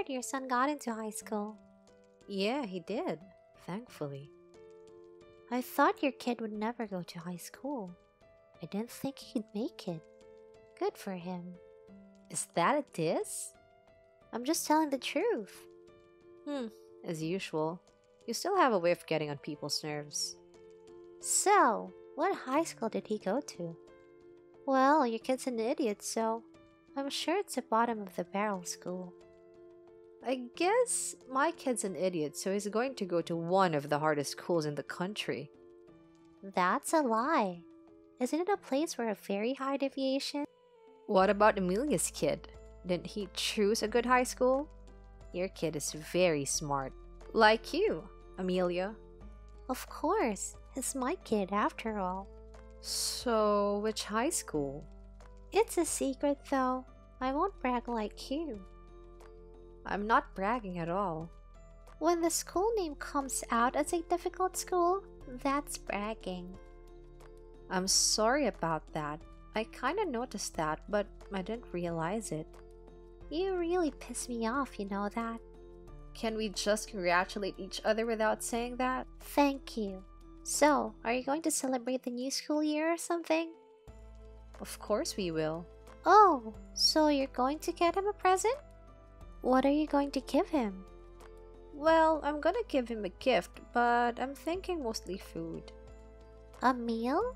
heard your son got into high school. Yeah, he did. Thankfully. I thought your kid would never go to high school. I didn't think he'd make it. Good for him. Is that a diss? I'm just telling the truth. Hmm, as usual. You still have a way of getting on people's nerves. So, what high school did he go to? Well, your kid's an idiot, so I'm sure it's a bottom of the barrel school. I guess my kid's an idiot, so he's going to go to one of the hardest schools in the country. That's a lie. Isn't it a place for a very high deviation? What about Amelia's kid? Didn't he choose a good high school? Your kid is very smart. Like you, Amelia. Of course. It's my kid after all. So, which high school? It's a secret though. I won't brag like you. I'm not bragging at all. When the school name comes out as a difficult school, that's bragging. I'm sorry about that. I kinda noticed that, but I didn't realize it. You really piss me off, you know that. Can we just congratulate each other without saying that? Thank you. So, are you going to celebrate the new school year or something? Of course we will. Oh, so you're going to get him a present? What are you going to give him? Well, I'm gonna give him a gift, but I'm thinking mostly food. A meal?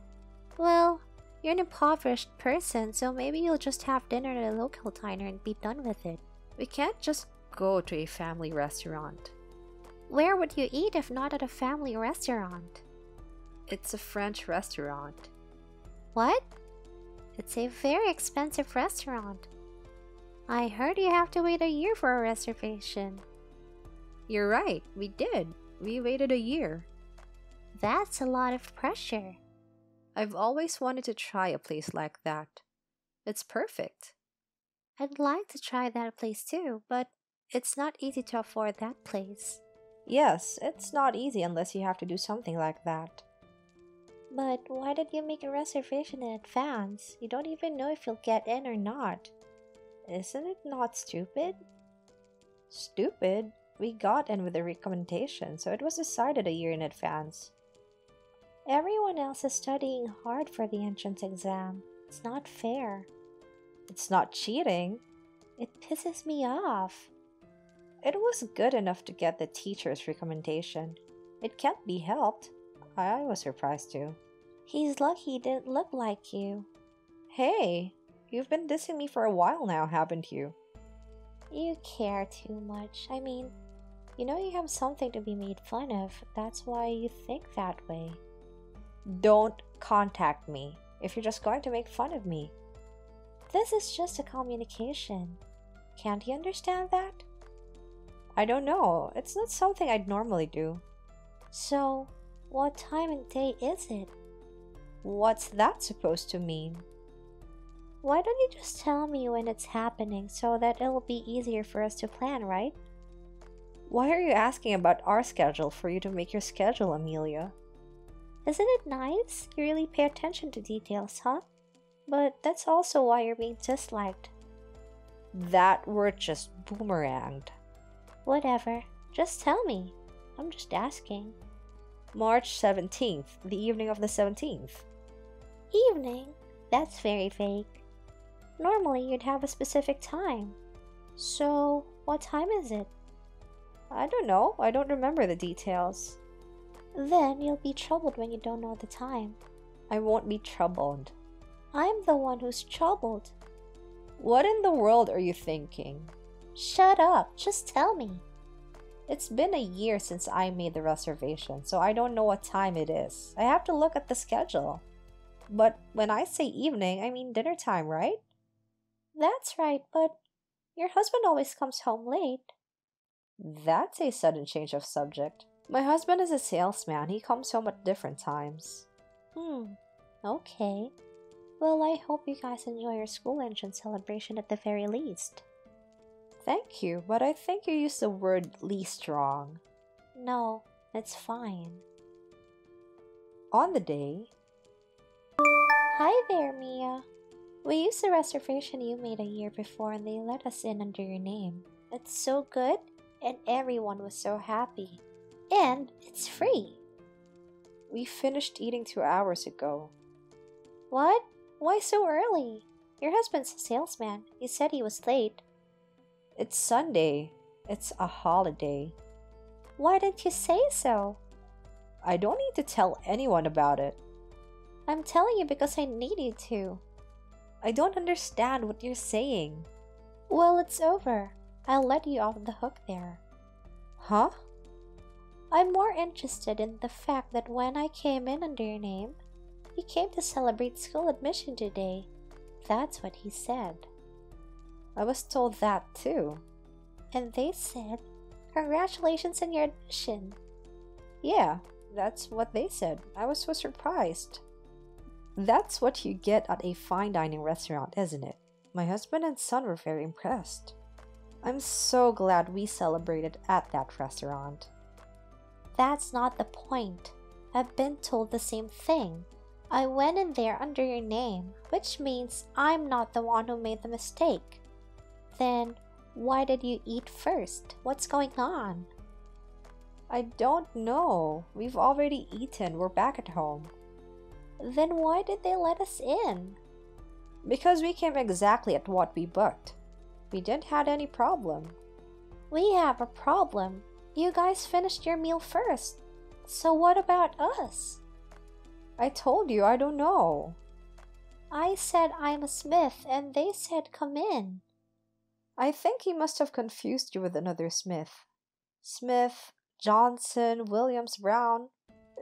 Well, you're an impoverished person, so maybe you'll just have dinner at a local diner and be done with it. We can't just go to a family restaurant. Where would you eat if not at a family restaurant? It's a French restaurant. What? It's a very expensive restaurant. I heard you have to wait a year for a reservation. You're right, we did. We waited a year. That's a lot of pressure. I've always wanted to try a place like that. It's perfect. I'd like to try that place too, but it's not easy to afford that place. Yes, it's not easy unless you have to do something like that. But why did you make a reservation in advance? You don't even know if you'll get in or not. Isn't it not stupid? Stupid? We got in with a recommendation, so it was decided a year in advance. Everyone else is studying hard for the entrance exam. It's not fair. It's not cheating. It pisses me off. It was good enough to get the teacher's recommendation. It can't be helped. I was surprised too. He's lucky he didn't look like you. Hey, you've been dissing me for a while now, haven't you? You care too much. I mean, you know you have something to be made fun of. That's why you think that way. Don't contact me if you're just going to make fun of me. This is just a communication. Can't you understand that? I don't know. It's not something I'd normally do. So, what time and day is it? What's that supposed to mean? Why don't you just tell me when it's happening so that it'll be easier for us to plan, right? Why are you asking about our schedule for you to make your schedule, Amelia? Isn't it nice? You really pay attention to details, huh? But that's also why you're being disliked. That word just boomeranged. Whatever. Just tell me. I'm just asking. March 17th, the evening of the 17th. Evening? That's very vague. Normally, you'd have a specific time. So, what time is it? I don't know. I don't remember the details. Then you'll be troubled when you don't know the time. I won't be troubled. I'm the one who's troubled. What in the world are you thinking? Shut up. Just tell me. It's been a year since I made the reservation, so I don't know what time it is. I have to look at the schedule. But when I say evening, I mean dinner time, right? That's right, but your husband always comes home late. That's a sudden change of subject. My husband is a salesman. He comes home at different times. Hmm, okay. Well, I hope you guys enjoy your school entrance celebration at the very least. Thank you, but I think you used the word least wrong. No, it's fine. On the day. Hi there, Mia. We used the reservation you made a year before and they let us in under your name. It's so good, and everyone was so happy. And it's free. We finished eating two hours ago. What? Why so early? Your husband's a salesman. He said he was late. It's Sunday. It's a holiday. Why didn't you say so? I don't need to tell anyone about it. I'm telling you because I need you to. I don't understand what you're saying. Well, it's over. I'll let you off the hook there. Huh? I'm more interested in the fact that when I came in under your name, you came to celebrate school admission today. That's what he said. I was told that too. And they said, Congratulations on your admission. Yeah, that's what they said. I was so surprised. That's what you get at a fine dining restaurant, isn't it? My husband and son were very impressed. I'm so glad we celebrated at that restaurant. That's not the point. I've been told the same thing. I went in there under your name, which means I'm not the one who made the mistake. Then, why did you eat first? What's going on? I don't know. We've already eaten. We're back at home. Then why did they let us in? Because we came exactly at what we booked. We didn't have any problem. We have a problem. You guys finished your meal first. So what about us? I told you I don't know. I said I'm a Smith and they said come in. I think he must have confused you with another Smith. Smith, Johnson, Williams, Brown.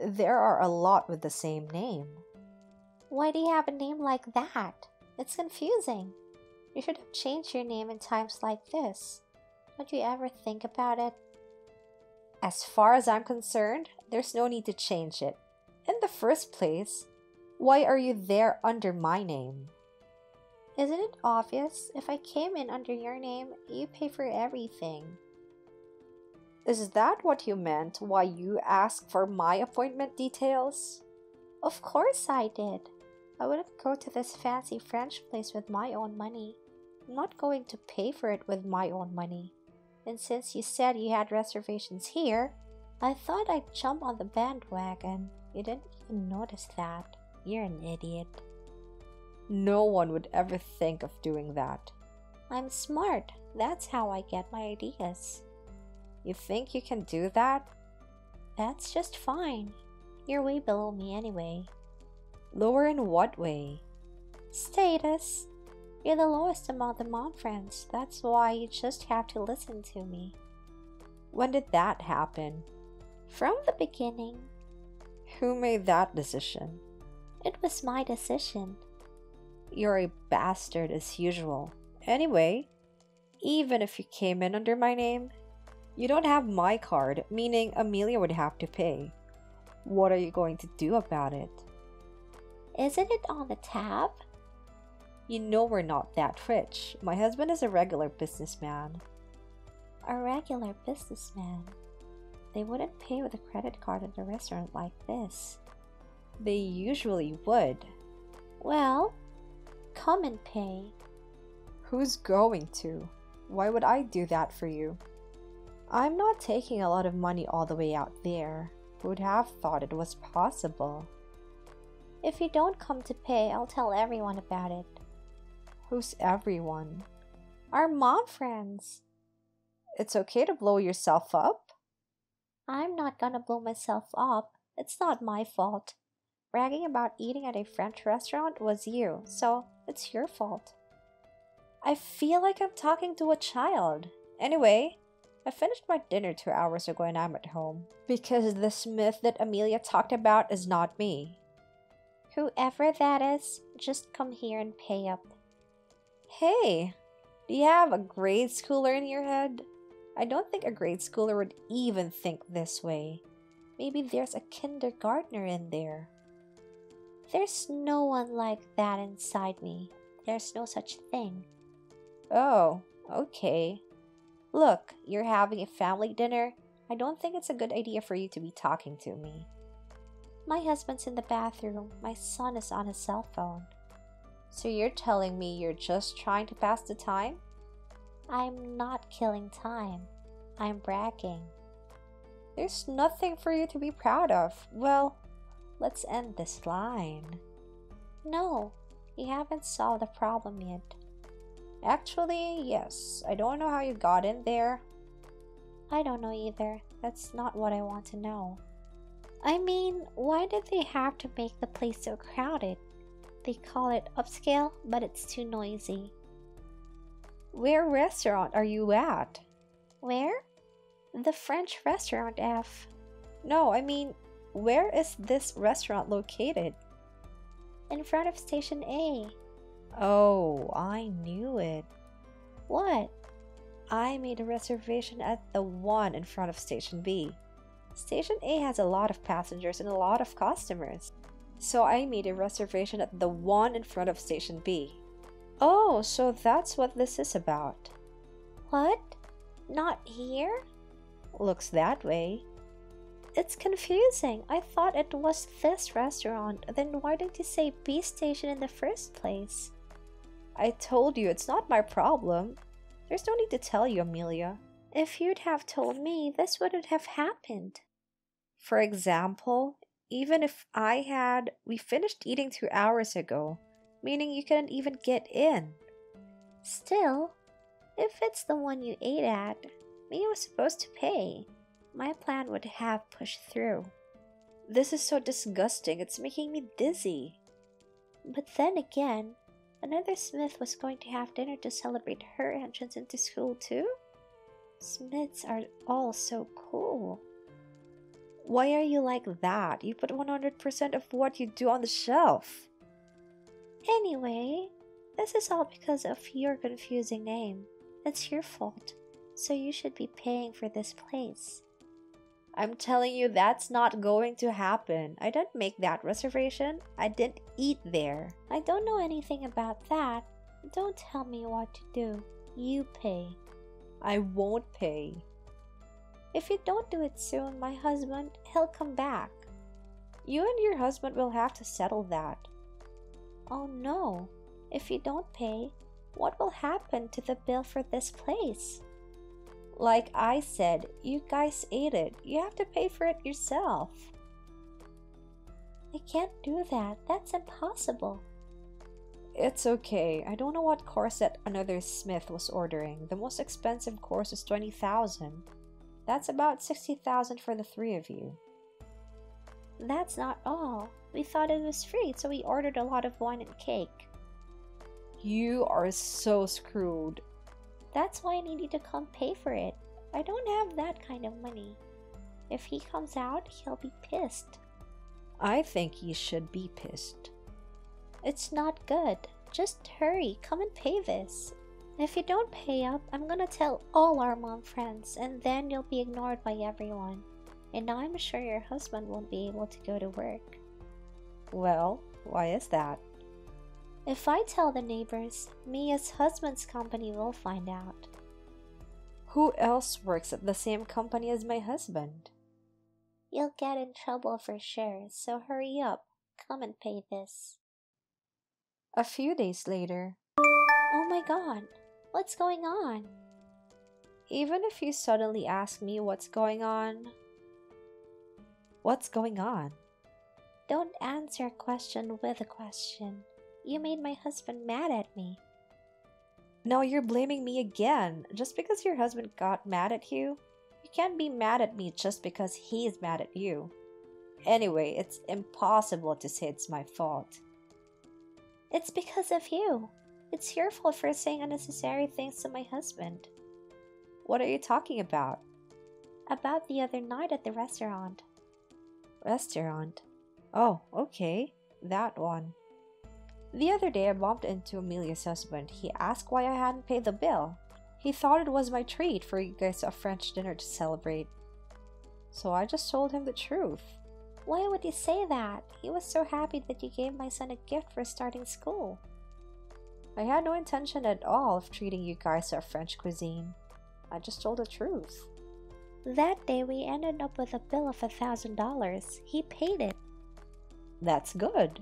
There are a lot with the same name. Why do you have a name like that? It's confusing. You should have changed your name in times like this. Don't you ever think about it? As far as I'm concerned, there's no need to change it. In the first place, why are you there under my name? Isn't it obvious? If I came in under your name, you pay for everything. Is that what you meant why you asked for my appointment details? Of course I did. I wouldn't go to this fancy French place with my own money. I'm not going to pay for it with my own money. And since you said you had reservations here, I thought I'd jump on the bandwagon. You didn't even notice that. You're an idiot. No one would ever think of doing that. I'm smart. That's how I get my ideas. You think you can do that? That's just fine. You're way below me anyway. Lower in what way? Status. You're the lowest among the mom friends. That's why you just have to listen to me. When did that happen? From the beginning. Who made that decision? It was my decision. You're a bastard as usual. Anyway, even if you came in under my name, you don't have my card, meaning Amelia would have to pay. What are you going to do about it? Isn't it on the tab? You know we're not that rich. My husband is a regular businessman. A regular businessman? They wouldn't pay with a credit card at a restaurant like this. They usually would. Well, come and pay. Who's going to? Why would I do that for you? I'm not taking a lot of money all the way out there. Who'd have thought it was possible? If you don't come to pay, I'll tell everyone about it. Who's everyone? Our mom friends. It's okay to blow yourself up? I'm not gonna blow myself up. It's not my fault. Bragging about eating at a French restaurant was you, so it's your fault. I feel like I'm talking to a child. Anyway, I finished my dinner two hours ago and I'm at home. Because the Smith that Amelia talked about is not me. Whoever that is, just come here and pay up. Hey, do you have a grade schooler in your head? I don't think a grade schooler would even think this way. Maybe there's a kindergartner in there. There's no one like that inside me. There's no such thing. Oh, okay. Look, you're having a family dinner. I don't think it's a good idea for you to be talking to me. My husband's in the bathroom. My son is on his cell phone. So you're telling me you're just trying to pass the time? I'm not killing time. I'm bragging. There's nothing for you to be proud of. Well, let's end this line. No, you haven't solved the problem yet. Actually, yes. I don't know how you got in there. I don't know either. That's not what I want to know. I mean, why did they have to make the place so crowded? They call it upscale, but it's too noisy. Where restaurant are you at? Where? The French restaurant F. No, I mean, where is this restaurant located? In front of Station A. Oh, I knew it. What? I made a reservation at the one in front of Station B. Station A has a lot of passengers and a lot of customers. So I made a reservation at the one in front of Station B. Oh, so that's what this is about. What? Not here? Looks that way. It's confusing. I thought it was this restaurant. Then why didn't you say B station in the first place? I told you it's not my problem. There's no need to tell you, Amelia. If you'd have told me, this wouldn't have happened. For example, even if I had, we finished eating two hours ago, meaning you couldn't even get in. Still, if it's the one you ate at, me was supposed to pay. My plan would have pushed through. This is so disgusting, it's making me dizzy. But then again, another Smith was going to have dinner to celebrate her entrance into school too? Smiths are all so cool. Why are you like that? You put 100% of what you do on the shelf. Anyway, this is all because of your confusing name. It's your fault, so you should be paying for this place. I'm telling you, that's not going to happen. I didn't make that reservation. I didn't eat there. I don't know anything about that. Don't tell me what to do. You pay. I won't pay. If you don't do it soon, my husband, he'll come back. You and your husband will have to settle that. Oh no. If you don't pay, what will happen to the bill for this place? Like I said, you guys ate it. You have to pay for it yourself. I can't do that. That's impossible. It's okay. I don't know what corset another Smith was ordering. The most expensive course is 20,000. That's about 60,000 for the three of you. That's not all. We thought it was free, so we ordered a lot of wine and cake. You are so screwed. That's why I need you to come pay for it. I don't have that kind of money. If he comes out, he'll be pissed. I think he should be pissed. It's not good. Just hurry, come and pay this. If you don't pay up, I'm gonna tell all our mom friends, and then you'll be ignored by everyone. And I'm sure your husband won't be able to go to work. Well, why is that? If I tell the neighbors, Mia's husband's company will find out. Who else works at the same company as my husband? You'll get in trouble for sure, so hurry up. Come and pay this. A few days later. Oh my god, what's going on? Even if you suddenly ask me what's going on, what's going on? Don't answer a question with a question. You made my husband mad at me. Now you're blaming me again. Just because your husband got mad at you, you can't be mad at me just because he's mad at you. Anyway, it's impossible to say it's my fault. It's because of you. It's your fault for saying unnecessary things to my husband. What are you talking about? About the other night at the restaurant. Restaurant? Oh, okay. That one. The other day I bumped into Amelia's husband. He asked why I hadn't paid the bill. He thought it was my treat for you guys a French dinner to celebrate. So I just told him the truth. Why would you say that? He was so happy that you gave my son a gift for starting school. I had no intention at all of treating you guys to a French cuisine. I just told the truth. That day we ended up with a bill of a thousand dollars. He paid it. That's good.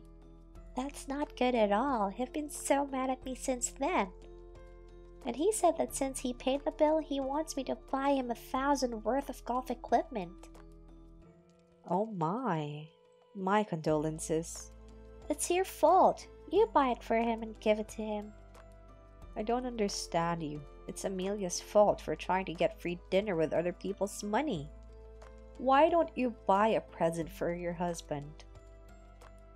That's not good at all. He's been so mad at me since then. And he said that since he paid the bill, he wants me to buy him a thousand worth of golf equipment. Oh my. My condolences. It's your fault. You buy it for him and give it to him. I don't understand you. It's Amelia's fault for trying to get free dinner with other people's money. Why don't you buy a present for your husband?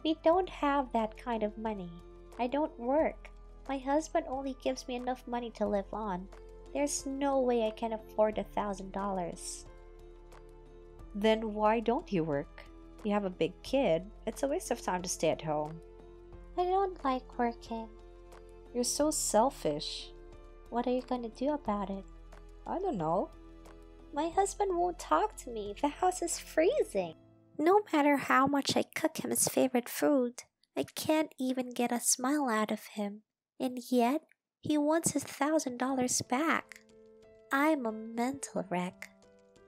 We don't have that kind of money. I don't work. My husband only gives me enough money to live on. There's no way I can afford a thousand dollars. Then why don't you work? You have a big kid. It's a waste of time to stay at home. I don't like working. You're so selfish. What are you going to do about it? I don't know. My husband won't talk to me. The house is freezing. No matter how much I cook him his favorite food, I can't even get a smile out of him. And yet, he wants his thousand dollars back. I'm a mental wreck.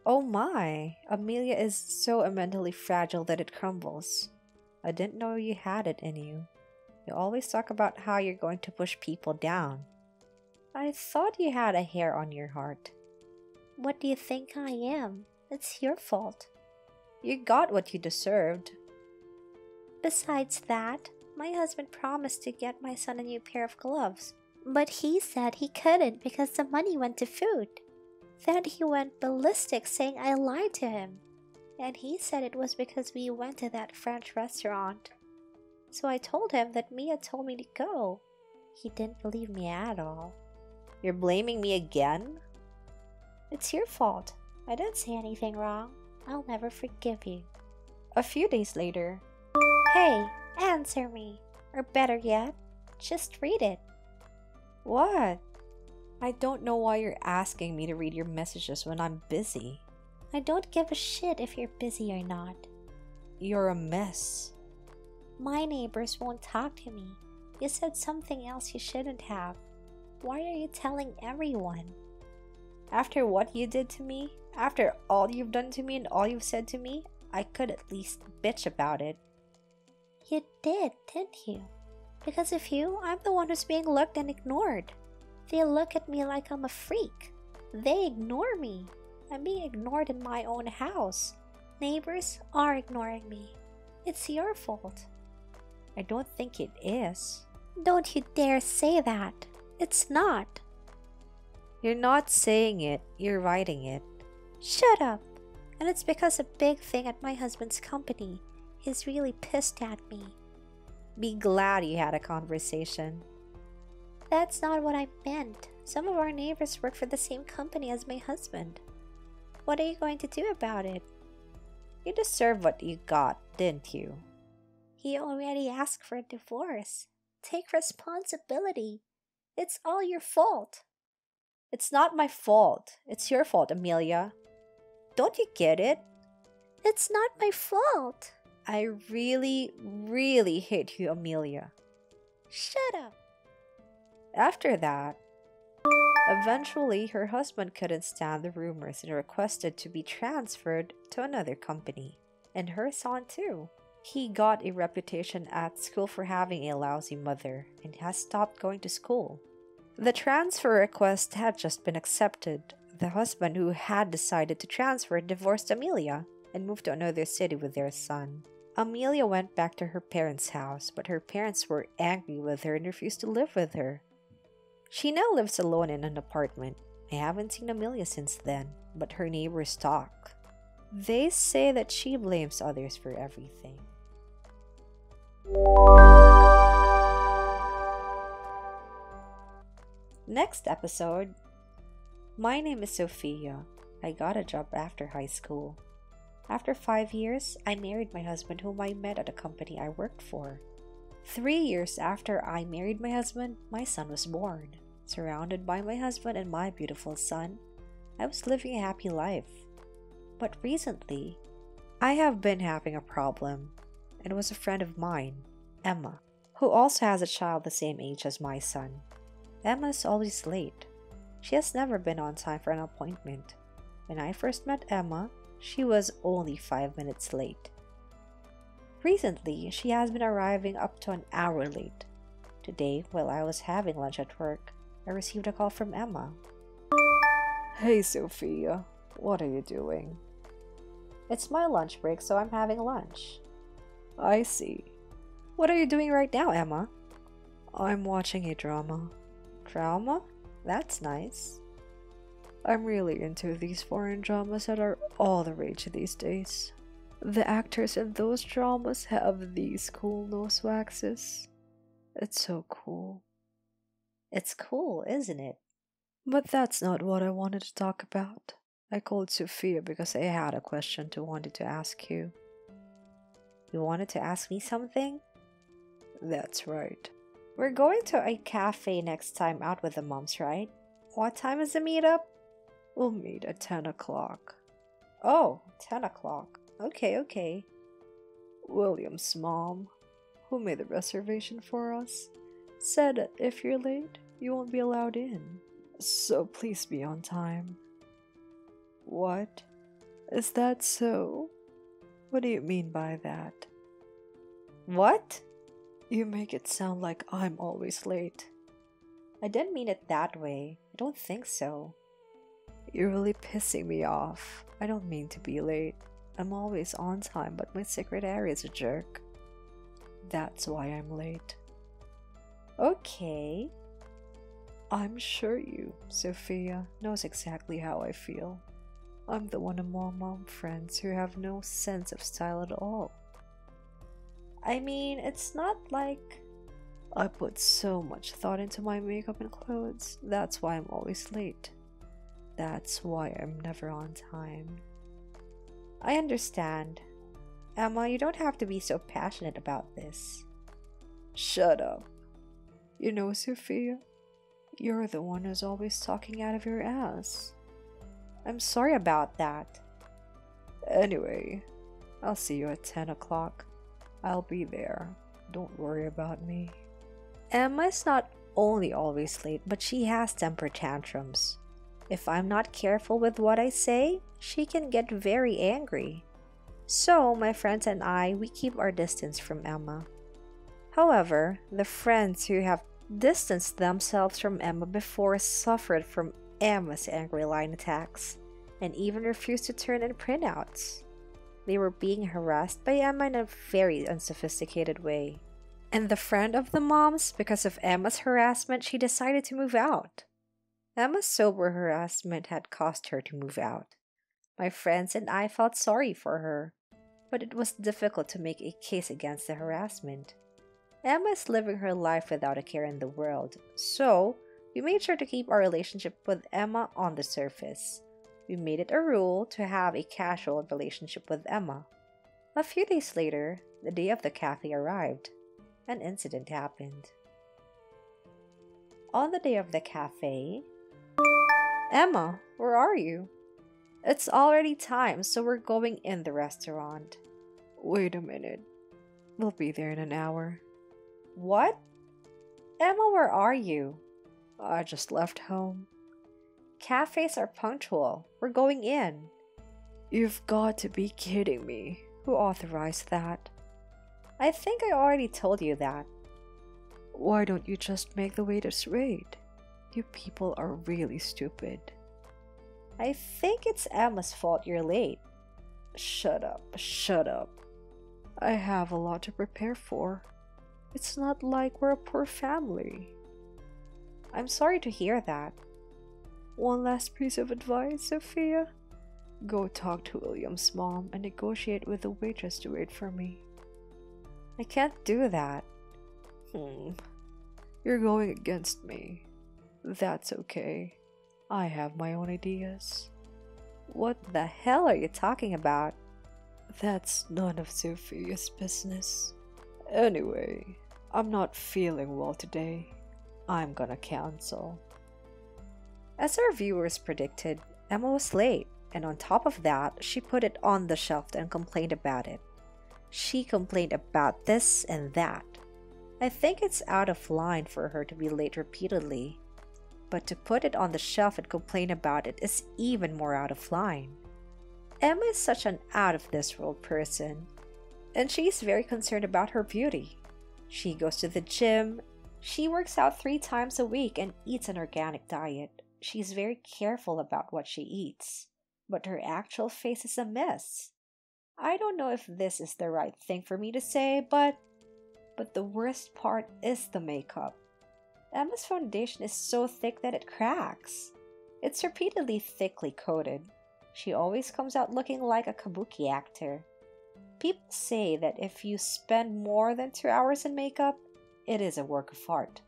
Oh my, Amelia is so mentally fragile that it crumbles. I didn't know you had it in you. You always talk about how you're going to push people down. I thought you had a hair on your heart. What do you think I am? It's your fault. You got what you deserved. Besides that, my husband promised to get my son a new pair of gloves, but he said he couldn't because the money went to food. Then he went ballistic saying I lied to him, and he said it was because we went to that French restaurant. So I told him that Mia told me to go. He didn't believe me at all. You're blaming me again? It's your fault. I didn't say anything wrong. I'll never forgive you. A few days later. Hey, answer me. Or better yet, just read it. What? I don't know why you're asking me to read your messages when I'm busy. I don't give a shit if you're busy or not. You're a mess. My neighbors won't talk to me. You said something else you shouldn't have. Why are you telling everyone? After what you did to me, after all you've done to me and all you've said to me, I could at least bitch about it. You did, didn't you? Because of you, I'm the one who's being looked and ignored. They look at me like I'm a freak. They ignore me. I'm being ignored in my own house. Neighbors are ignoring me. It's your fault. I don't think it is. Don't you dare say that. It's not. You're not saying it, you're writing it. Shut up. And it's because a big thing at my husband's company. He's really pissed at me. Be glad you had a conversation. That's not what I meant. Some of our neighbors work for the same company as my husband. What are you going to do about it? You deserve what you got, didn't you? He already asked for a divorce. Take responsibility. It's all your fault. It's not my fault. It's your fault, Amelia. Don't you get it? It's not my fault. I really, really hate you, Amelia. Shut up. After that, eventually her husband couldn't stand the rumors and requested to be transferred to another company. And her son, too. He got a reputation at school for having a lousy mother and has stopped going to school. The transfer request had just been accepted. The husband who had decided to transfer divorced Amelia and moved to another city with their son. Amelia went back to her parents' house, but her parents were angry with her and refused to live with her. She now lives alone in an apartment. I haven't seen Amelia since then, but her neighbors talk. They say that she blames others for everything. Next episode My name is Sophia. I got a job after high school. After five years, I married my husband, whom I met at a company I worked for. Three years after I married my husband, my son was born. Surrounded by my husband and my beautiful son, I was living a happy life. But recently, I have been having a problem. and It was a friend of mine, Emma, who also has a child the same age as my son. Emma is always late. She has never been on time for an appointment. When I first met Emma, she was only five minutes late. Recently, she has been arriving up to an hour late. Today, while I was having lunch at work, I received a call from Emma. Hey, Sophia. What are you doing? It's my lunch break, so I'm having lunch. I see. What are you doing right now, Emma? I'm watching a drama. Drama? That's nice. I'm really into these foreign dramas that are all the rage these days. The actors in those dramas have these cool nose waxes. It's so cool. It's cool, isn't it? But that's not what I wanted to talk about. I called Sophia because I had a question to wanted to ask you. You wanted to ask me something? That's right. We're going to a cafe next time out with the moms, right? What time is the meetup? We'll meet at 10 o'clock. Oh, 10 o'clock. Okay, okay. William's mom, who made the reservation for us, said if you're late, you won't be allowed in. So please be on time. What? Is that so? What do you mean by that? What? You make it sound like I'm always late. I didn't mean it that way. I don't think so. You're really pissing me off. I don't mean to be late. I'm always on time, but my secretary is a jerk. That's why I'm late. Okay. I'm sure you, Sophia, knows exactly how I feel. I'm the one among mom friends who have no sense of style at all. I mean, it's not like. I put so much thought into my makeup and clothes. That's why I'm always late. That's why I'm never on time. I understand. Emma, you don't have to be so passionate about this. Shut up. You know, Sophia, you're the one who's always talking out of your ass. I'm sorry about that. Anyway, I'll see you at 10 o'clock. I'll be there. Don't worry about me. Emma's not only always late, but she has temper tantrums. If I'm not careful with what I say, she can get very angry. So, my friends and I, we keep our distance from Emma. However, the friends who have distanced themselves from Emma before suffered from Emma's angry line attacks and even refused to turn in printouts. They were being harassed by Emma in a very unsophisticated way. And the friend of the moms, because of Emma's harassment, she decided to move out. Emma's sober harassment had caused her to move out. My friends and I felt sorry for her, but it was difficult to make a case against the harassment. Emma is living her life without a care in the world, so we made sure to keep our relationship with Emma on the surface. We made it a rule to have a casual relationship with Emma. A few days later, the day of the cafe arrived. An incident happened. On the day of the cafe, Emma, where are you? It's already time, so we're going in the restaurant. Wait a minute. We'll be there in an hour. What? Emma, where are you? I just left home. Cafes are punctual. We're going in. You've got to be kidding me. Who authorized that? I think I already told you that. Why don't you just make the waiters wait? You people are really stupid. I think it's Emma's fault you're late. Shut up, shut up. I have a lot to prepare for. It's not like we're a poor family. I'm sorry to hear that. One last piece of advice, Sophia. Go talk to William's mom and negotiate with the waitress to wait for me. I can't do that. Hmm. You're going against me. That's okay. I have my own ideas. What the hell are you talking about? That's none of Sophia's business. Anyway, I'm not feeling well today. I'm gonna cancel. As our viewers predicted, Emma was late, and on top of that, she put it on the shelf and complained about it. She complained about this and that. I think it's out of line for her to be late repeatedly, but to put it on the shelf and complain about it is even more out of line. Emma is such an out of this world person, and she is very concerned about her beauty. She goes to the gym, She works out three times a week and eats an organic diet. She's very careful about what she eats, but her actual face is a mess. I don't know if this is the right thing for me to say, but but the worst part is the makeup. Emma's foundation is so thick that it cracks. It's repeatedly thickly coated. She always comes out looking like a kabuki actor. People say that if you spend more than two hours in makeup, it is a work of art.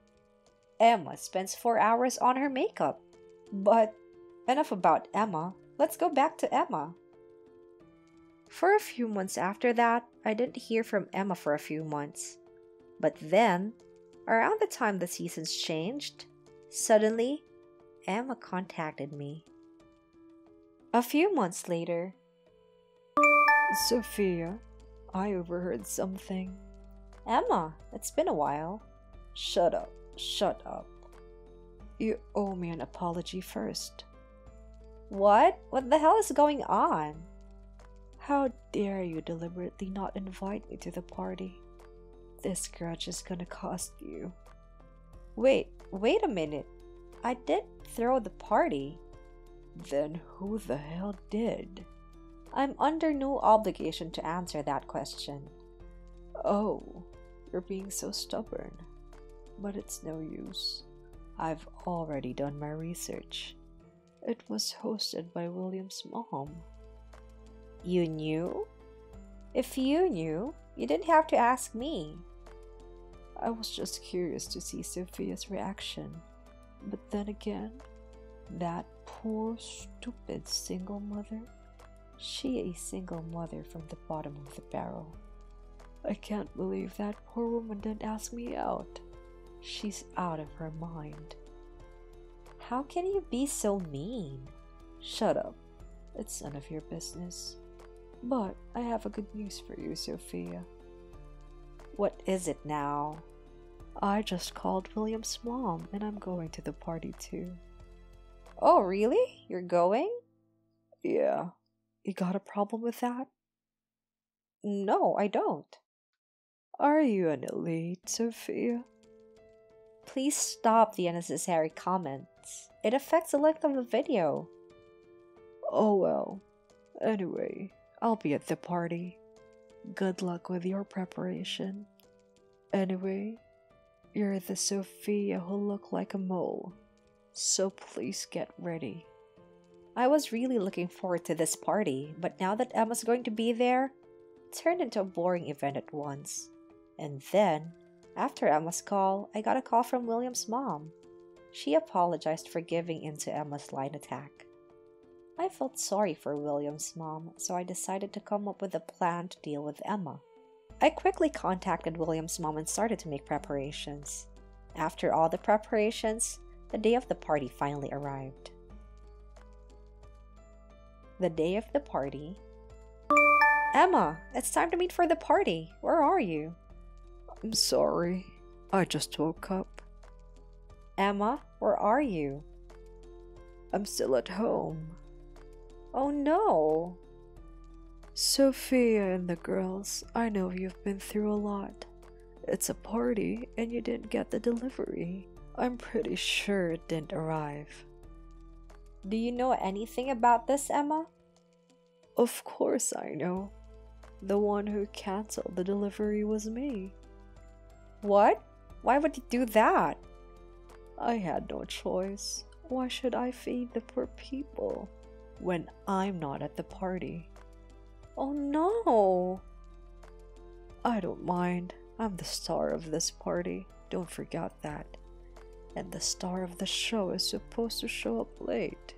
Emma spends four hours on her makeup. But enough about Emma. Let's go back to Emma. For a few months after that, I didn't hear from Emma for a few months. But then, around the time the seasons changed, suddenly, Emma contacted me. A few months later, Sophia, I overheard something. Emma, it's been a while. Shut up, shut up. You owe me an apology first. What? What the hell is going on? How dare you deliberately not invite me to the party? This grudge is gonna cost you. Wait, wait a minute. I did throw the party. Then who the hell did? I'm under no obligation to answer that question. Oh, you're being so stubborn. But it's no use. I've already done my research. It was hosted by William's mom. You knew? If you knew, you didn't have to ask me. I was just curious to see Sophia's reaction. But then again, that poor, stupid single mother. She a single mother from the bottom of the barrel. I can't believe that poor woman didn't ask me out. She's out of her mind. How can you be so mean? Shut up. It's none of your business. But I have a good news for you, Sophia. What is it now? I just called William's mom and I'm going to the party too. Oh, really? You're going? Yeah. You got a problem with that? No, I don't. Are you an elite, Sophia? Please stop the unnecessary comments. It affects the length of the video. Oh well. Anyway, I'll be at the party. Good luck with your preparation. Anyway, you're the Sophia who look like a mole. So please get ready. I was really looking forward to this party, but now that Emma's going to be there, it turned into a boring event at once. And then, after Emma's call, I got a call from William's mom. She apologized for giving in to Emma's line attack. I felt sorry for William's mom, so I decided to come up with a plan to deal with Emma. I quickly contacted William's mom and started to make preparations. After all the preparations, the day of the party finally arrived. The day of the party. Emma, it's time to meet for the party. Where are you? I'm sorry. I just woke up. Emma, where are you? I'm still at home. Oh no! Sophia and the girls, I know you've been through a lot. It's a party and you didn't get the delivery. I'm pretty sure it didn't arrive. Do you know anything about this, Emma? Of course I know. The one who canceled the delivery was me. What? Why would you do that? I had no choice. Why should I feed the poor people? When I'm not at the party. Oh no! I don't mind. I'm the star of this party. Don't forget that. And the star of the show is supposed to show up late.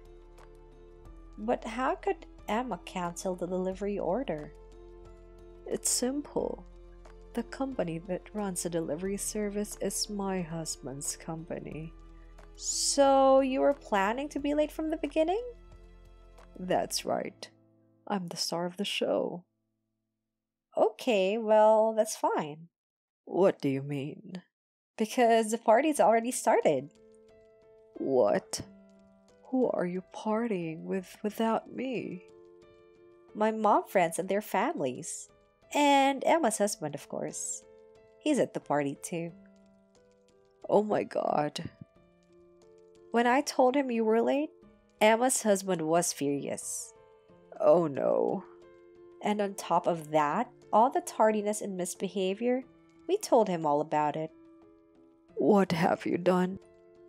But how could Emma cancel the delivery order? It's simple. The company that runs the delivery service is my husband's company. So you were planning to be late from the beginning? That's right. I'm the star of the show. Okay, well, that's fine. What do you mean? Because the party's already started. What? Who are you partying with without me? My mom friends and their families. And Emma's husband, of course. He's at the party too. Oh my god. When I told him you were late, Emma's husband was furious. Oh no. And on top of that, all the tardiness and misbehavior, we told him all about it. What have you done?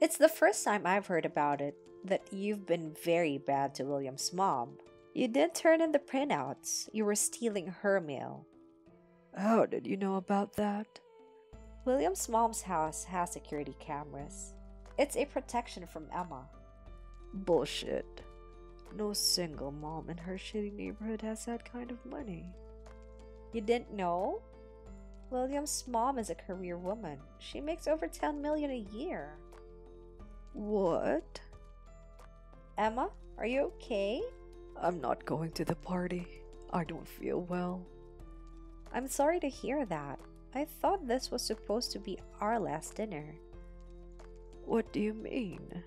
It's the first time I've heard about it that you've been very bad to William's mom. You did turn in the printouts. You were stealing her mail. How did you know about that? William's mom's house has security cameras. It's a protection from Emma. Bullshit. No single mom in her shitty neighborhood has that kind of money. You didn't know? William's mom is a career woman. She makes over 10 million a year. What? Emma, are you okay? I'm not going to the party. I don't feel well. I'm sorry to hear that. I thought this was supposed to be our last dinner. What do you mean?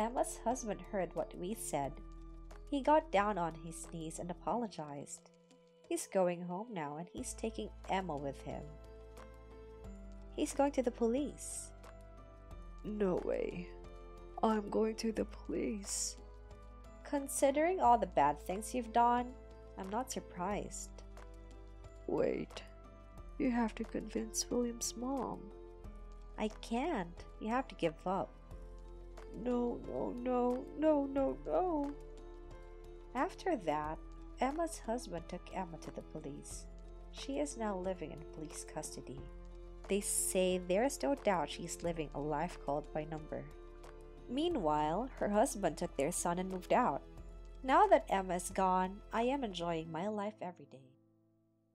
Emma's husband heard what we said. He got down on his knees and apologized. He's going home now and he's taking Emma with him. He's going to the police. No way. I'm going to the police. Considering all the bad things you've done, I'm not surprised. Wait. You have to convince William's mom. I can't. You have to give up. No, no, no, no, no, no. After that, Emma's husband took Emma to the police. She is now living in police custody. They say there is no doubt she's living a life called by number. Meanwhile, her husband took their son and moved out. Now that Emma is gone, I am enjoying my life every day.